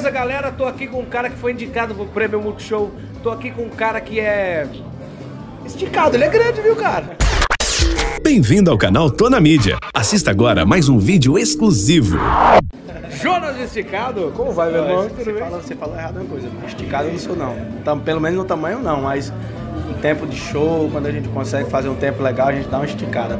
Beleza, galera? Tô aqui com um cara que foi indicado pro Prêmio Multishow. Tô aqui com um cara que é. Esticado, ele é grande, viu, cara? Bem-vindo ao canal Tô na Mídia. Assista agora mais um vídeo exclusivo. Jonas Esticado? Como vai, meu irmão? Você, fala, você falou errado uma coisa. Esticado eu não sou, não. Tam- Pelo menos no tamanho, não. Mas em tempo de show, quando a gente consegue fazer um tempo legal, a gente dá uma esticada.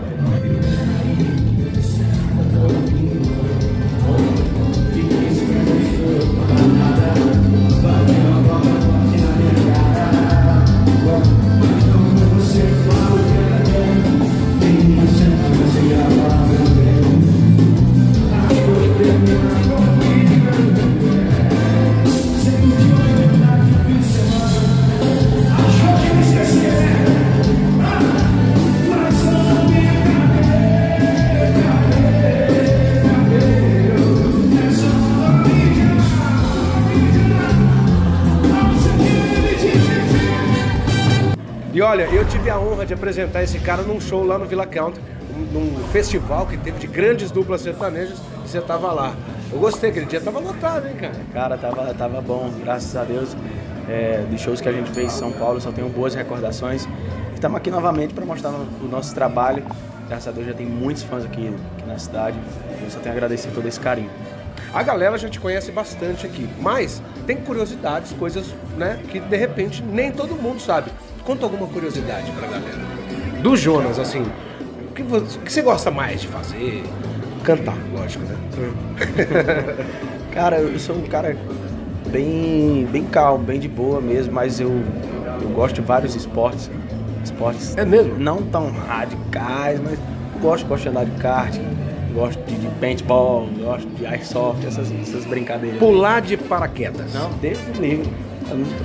E olha, eu tive a honra de apresentar esse cara num show lá no Villa Country, um- num festival que teve de grandes duplas sertanejas, e você tava lá. Eu gostei, aquele dia tava lotado, hein, cara? Cara, tava, tava bom, graças a Deus. É, dos shows que a gente fez em São Paulo, só tenho boas recordações. Estamos aqui novamente para mostrar o nosso trabalho. Graças a Deus já tem muitos fãs aqui, aqui na cidade. Eu só tenho a agradecer todo esse carinho. A galera já te conhece bastante aqui, mas tem curiosidades, coisas, né, que de repente nem todo mundo sabe. Conta alguma curiosidade pra galera. Do Jonas, assim, o que você, o que você gosta mais de fazer? Cantar, lógico, né? Cara, eu sou um cara bem, bem calmo, bem de boa mesmo, mas eu, eu gosto de vários esportes. Esportes É mesmo? não tão radicais, mas gosto, gosto de andar de kart, gosto de, de paintball, gosto de airsoft, essas, essas brincadeiras. Pular de paraquedas. Não, Deus me livre.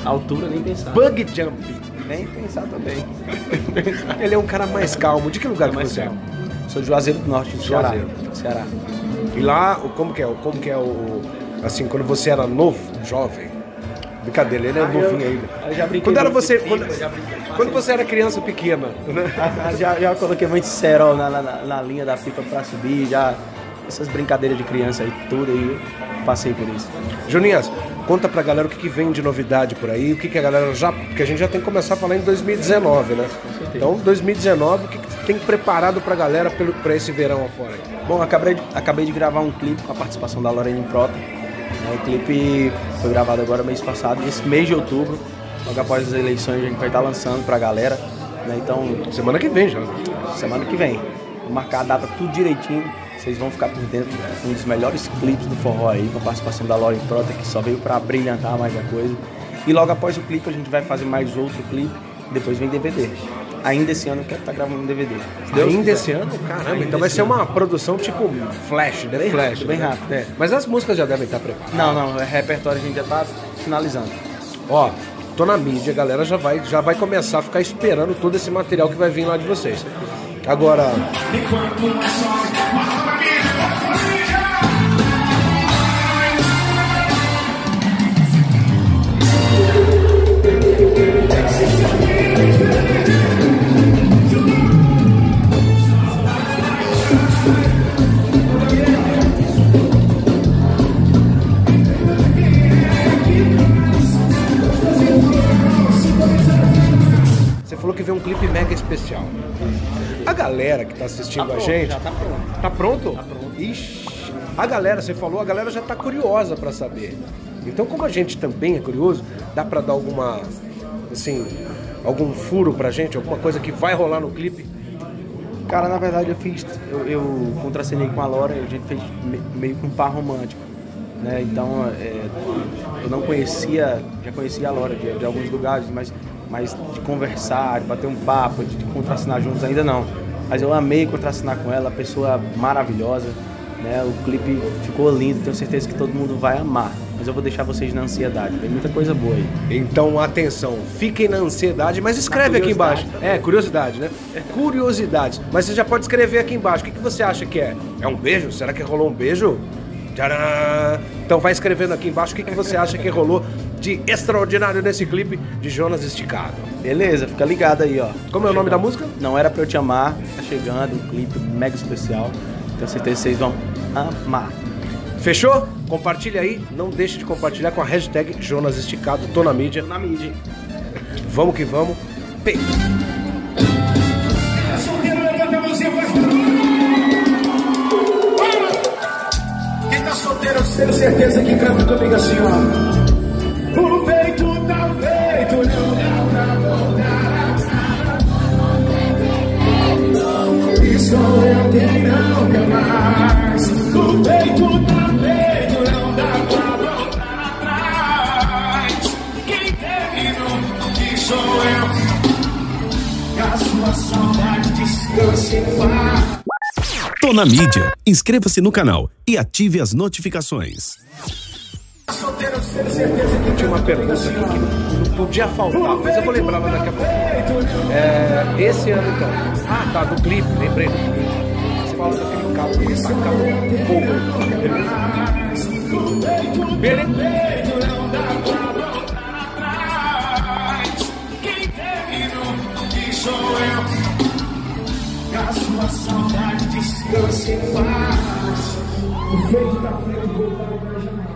Altura nem pensar. Bug jump. Nem pensar também. Ele é um cara mais calmo. De que lugar que Mais você é? calmo. Sou de Juazeiro do Norte, do Ceará. Ceará. E lá, como que é? o- Como que é o. Assim, quando você era novo, jovem. Brincadeira, ele é Ah, novinho ainda. eu já brinquei Quando era você. de Quando, quando você era criança pequena, né? Ah, já, já coloquei muito cerol na, na, na linha da pipa pra subir, já. Essas brincadeiras de criança aí, tudo aí, passei por isso. Juninhas, conta pra galera o que, que vem de novidade por aí, o que, que a galera já. Porque a gente já tem que começar a falar em 2019, né? Então, 2019, o que, que tem preparado pra galera pelo, pra esse verão afora aí? Bom, acabei de, acabei de gravar um clipe com a participação da Lorena Prota. O clipe foi gravado agora mês passado, e esse mês de outubro, logo após as eleições, a gente vai estar lançando pra galera. né? Então, Semana que vem já. semana que vem. Vou marcar a data tudo direitinho. Vocês vão ficar por dentro de um dos melhores clipes do forró aí, com a participação da Lauren Prota, que só veio pra brilhantar mais a coisa. E logo após o clipe a gente vai fazer mais outro clipe, e depois vem DVD. Ainda esse ano eu quero estar gravando um DVD. Ainda esse ano? Caramba, Ainda então vai ser ano. uma produção tipo flash, né? Bem flash, rápido, bem né? rápido, é. Mas as músicas já devem estar preparadas. Não, não, o repertório a gente já tá finalizando. Ó, tô na mídia, a galera já vai, já vai começar a ficar esperando todo esse material que vai vir lá de vocês. Agora, especial. A galera que tá assistindo a gente. já tá pronto. Tá pronto? Tá pronto. Ixi. A galera, você falou, a galera já tá curiosa pra saber. Então, como a gente também é curioso, dá pra dar alguma. Assim. Algum furo pra gente? Alguma coisa que vai rolar no clipe? Cara, na verdade eu fiz, eu, eu contracenei com a Laura, a gente fez me- meio que um par romântico, né? Então é, eu não conhecia, já conhecia a Laura de, de alguns lugares, mas, mas de conversar, de bater um papo, de, de contracenar juntos ainda não. Mas eu amei contracenar com ela, pessoa maravilhosa, né? O clipe ficou lindo, tenho certeza que todo mundo vai amar. Mas eu vou deixar vocês na ansiedade, tem muita coisa boa aí. Então, atenção, fiquem na ansiedade, mas escreve aqui embaixo. curiosidade É, curiosidade, né? Curiosidades. Mas você já pode escrever aqui embaixo. O que, que você acha que é? É um beijo? Será que rolou um beijo? Tcharam! Então vai escrevendo aqui embaixo o que, que você acha que rolou de extraordinário nesse clipe de Jonas Esticado. Beleza, fica ligado aí, ó. Como é o nome da música? Não era pra eu te amar, tá chegando um clipe mega especial. Tenho certeza que vocês vão amar. Fechou? Compartilha aí, não deixe de compartilhar com a hashtag Jonas Esticado, tô na mídia. Na mídia. Vamos que vamos. P. Eu tenho certeza que canta comigo assim, ó. Na mídia. Inscreva-se no canal e ative as notificações. Eu tenho certeza que Tinha uma pergunta aqui que não podia faltar, mas eu vou lembrar daqui a pouco. É, esse ano então. Ah, tá, do clipe, lembrei do clipe. Você fala daquele cabo que sacava um pouco. Beleza? Quem terminou, que sou eu. A sua saudade descanse em paz. O feito da frente voltar pra jamais.